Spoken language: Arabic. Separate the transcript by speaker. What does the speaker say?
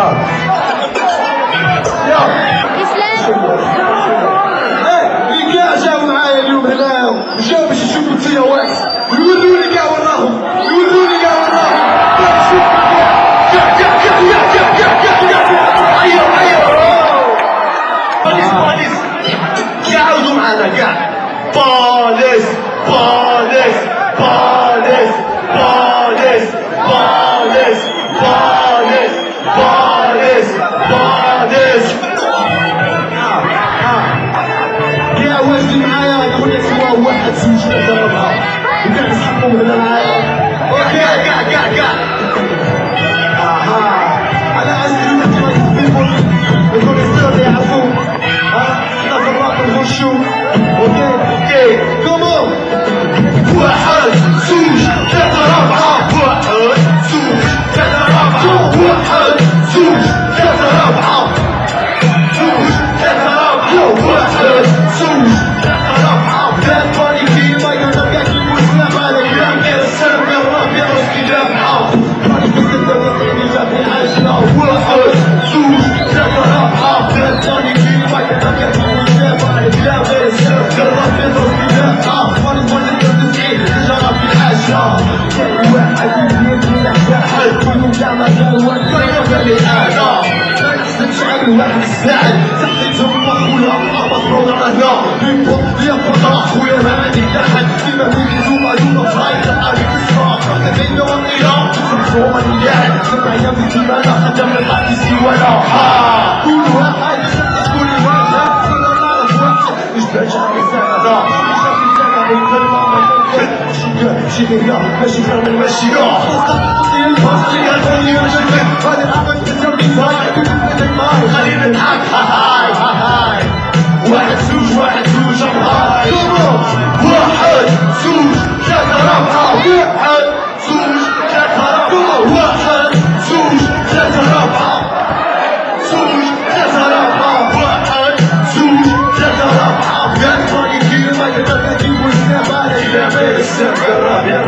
Speaker 1: آه يلا إيه كاع جاو معايا اليوم هنا جاو باش يشوفوا فيا واحد. يوروني كاع وراهم يوروني كاع وراهم. كاع كاع كاع كاع زوج ثلاثة أربعة وكان يسحبهم هنا معايا أوكي كاع كاع كاع أها أنا عندي لك people يكون يصير يعرفوا إحنا في الراب نخشوا أوكي أوكي كومون واحد زوج ثلاثة أربعة واحد زوج ثلاثة أربعة واحد زوج ثلاثة أربعة زوج ثلاثة أربعة مهما السعد سعد زم اخويا ابطلوا معانا بيبط ليا فرجع اخويا ما عندي احد كيما ميكي زوما يوما فرايد عليك الصراحة لدينا والقيام خمسة مليان سبعية في الزمالة خدم الحديث ولا حا كل واحد كل واحد كل نعرف واحد مش بعيش على السنة شي غير ماشي فاهم المشي يا فاصل يا فاصل يا فاصل الشباب يا